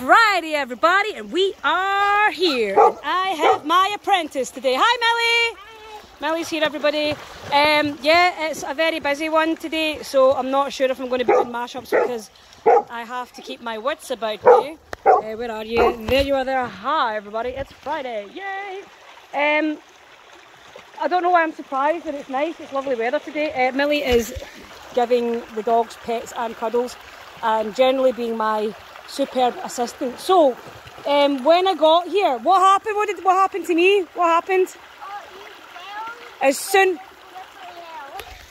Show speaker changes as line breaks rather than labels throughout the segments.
Friday, everybody, and we are here. And I have my apprentice today. Hi, Millie. Melly's here, everybody. Um, yeah, it's a very busy one today, so I'm not sure if I'm going to be doing mashups because I have to keep my wits about me. Uh, where are you? There you are there. Hi, everybody. It's Friday. Yay! Um, I don't know why I'm surprised, but it's nice. It's lovely weather today. Uh, Millie is giving the dogs pets and cuddles and generally being my superb assistant. So, um, when I got here, what happened? What did what happened to me? What happened? As soon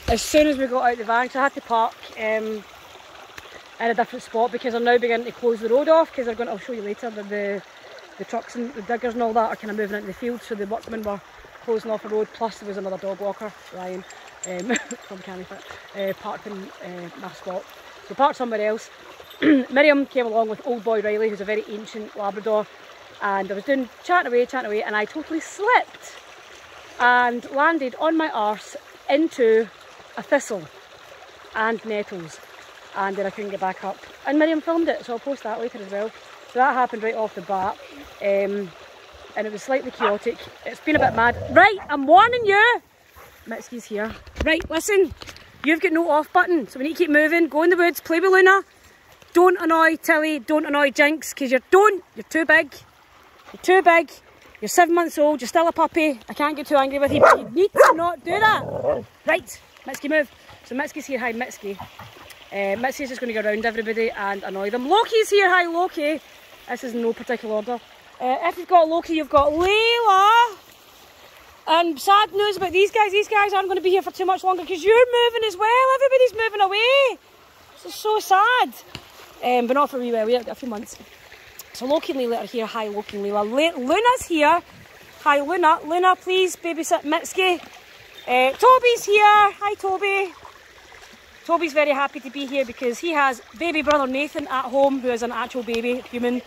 as soon as we got out of the van, so I had to park um, in a different spot because they're now beginning to close the road off because they're going. To, I'll show you later that the the trucks and the diggers and all that are kind of moving into the field, so the workmen were closing off the road. Plus, there was another dog walker, Ryan, um, from Canifit, uh, parked in uh, my spot. So parked somewhere else. Miriam came along with old boy Riley, who's a very ancient Labrador, and I was doing chatting away, chatting away, and I totally slipped and landed on my arse into a thistle and nettles, and then I couldn't get back up. And Miriam filmed it, so I'll post that later as well. So that happened right off the bat, um, and it was slightly chaotic. It's been a bit mad. Right, I'm warning you. Mitski's here. Right, listen. You've got no off button, so we need to keep moving. Go in the woods, play with Luna. Don't annoy Tilly, don't annoy Jinx, because you're don't, you're too big. You're too big. You're seven months old, you're still a puppy. I can't get too angry with you, but you need to not do that. Right, Mitski move. So Mitski's here, hi Mitski. Uh, Mitski's just going to go around everybody and annoy them. Loki's here, hi Loki. This is no particular order. Uh, if you've got Loki, you've got Layla. And sad news about these guys, these guys aren't going to be here for too much longer because you're moving as well. Everybody's moving away. This is so sad. Um, but not for a wee while, we got a few months. So Loki and are here. Hi, Loki and. Le Luna's here. Hi, Luna. Luna, please babysit Mitski. Uh, Toby's here. Hi, Toby. Toby's very happy to be here because he has baby brother Nathan at home, who is an actual baby human.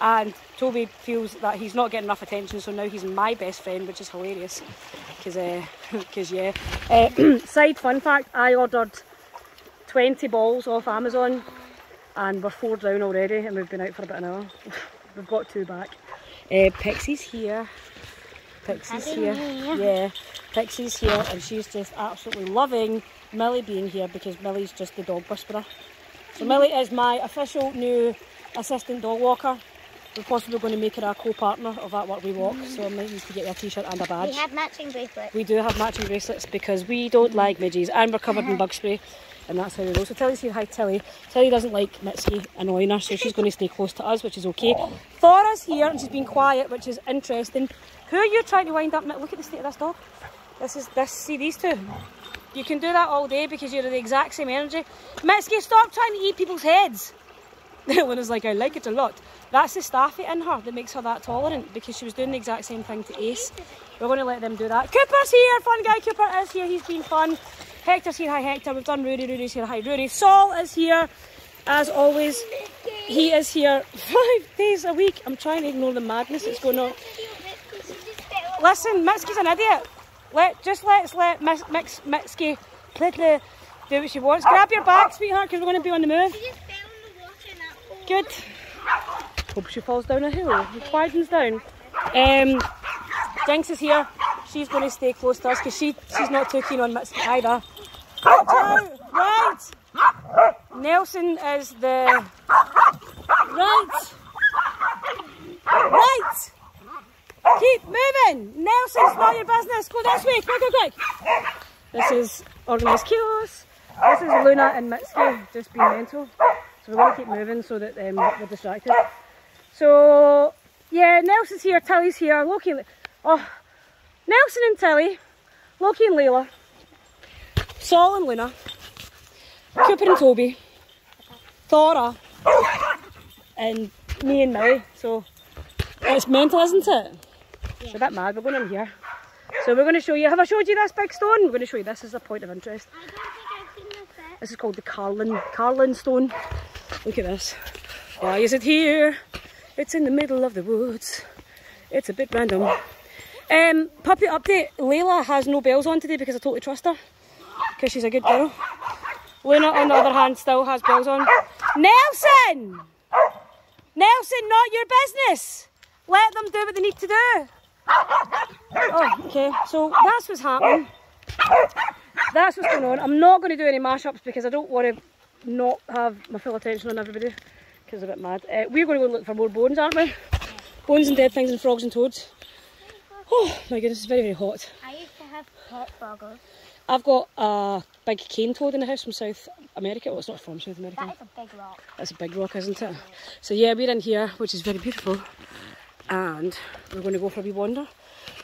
And Toby feels that he's not getting enough attention, so now he's my best friend, which is hilarious. Because, uh, cause, yeah. Uh, side fun fact I ordered 20 balls off Amazon and we're four down already and we've been out for about an hour. we've got two back. Uh, Pixie's here. Pixie's here. Yeah, Pixie's here and she's just absolutely loving Millie being here because Millie's just the dog whisperer. So mm-hmm. Millie is my official new assistant dog walker. We're possibly going to make her a co-partner of At Work We Walk, mm-hmm. so I might need to get her a t-shirt and a badge.
We have matching bracelets.
We do have matching bracelets because we don't like midges and we're covered in uh-huh. bug spray and that's how we roll. So Tilly's here, hi Tilly. Tilly doesn't like Mitski annoying her, so she's going to stay close to us, which is okay. Thora's here and she's been quiet, which is interesting. Who are you trying to wind up? Look at the state of this dog. This is this. See these two. You can do that all day because you're the exact same energy. Mitski, stop trying to eat people's heads. Luna's like, I like it a lot. That's the staffy in her that makes her that tolerant because she was doing the exact same thing to Ace. We're going to let them do that. Cooper's here, fun guy. Cooper is here. He's been fun. Hector's here, hi Hector. We've done Rudy, Rudy's here, hi Rudy. Saul is here, as always. He is here five days a week. I'm trying to ignore the madness that's going on. Listen, Mitski's an idiot. Let just let's let Miss, Mix, Mitski do what she wants. Grab your bag, sweetheart, because we're going to be on the move. Good. Hope she falls down a hill. It widens down. Um, Jinx is here. She's going to stay close to us because she, she's not too keen on Mitski either. Right. Nelson is the... Right. Right. Keep moving. Nelson's not your business. Go this way. Quick, quick, quick. This is organised chaos. This is Luna and Mitski just being mental. So we're going to keep moving so that um, we're distracted. So, yeah, Nelson's here, Tilly's here, Loki... Oh, Nelson and Tilly, Loki and Layla, Saul and Luna, Cooper and Toby, Thora, and me and Millie. So it's mental, isn't it? Yeah. It's a bit mad. We're going in here. So we're going to show you. Have I showed you this big stone? We're going to show you this as a point of interest. This. this is called the Carlin Carlin stone. Look at this. Why is it here? It's in the middle of the woods. It's a bit random. Um, puppy update. Layla has no bells on today because I totally trust her. Because she's a good girl. Luna, on the other hand, still has bells on. Nelson! Nelson! Not your business. Let them do what they need to do. Oh, okay. So that's what's happening. That's what's going on. I'm not going to do any mashups because I don't want to not have my full attention on everybody because I'm a bit mad. Uh, we're going to go look for more bones, aren't we? Bones and dead things and frogs and toads. Oh my goodness, it's very, very hot.
I used to have pet froggles.
I've got a big cane toad in the house from South America. Well, it's not from South America.
That is a big rock.
That's a big rock, isn't it? So yeah, we're in here, which is very beautiful. And we're going to go for a wee wander.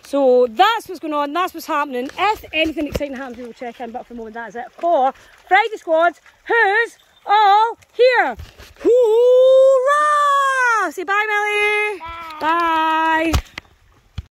So that's what's going on, that's what's happening. If anything exciting happens, we will check in. But for the moment, that is it for Friday Squad, who's all here. Hoorah! Say bye, Melly.
Bye.
Bye.